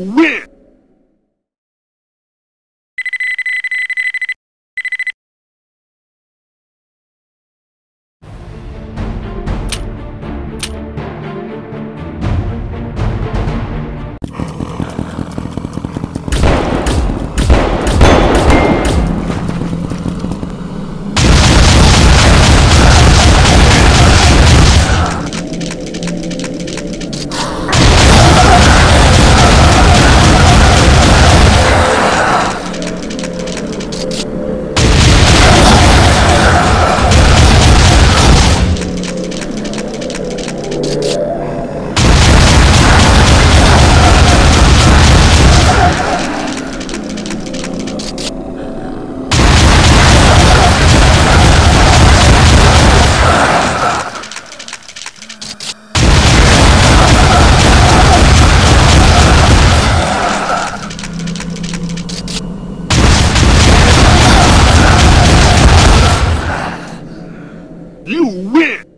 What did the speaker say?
Win! You win!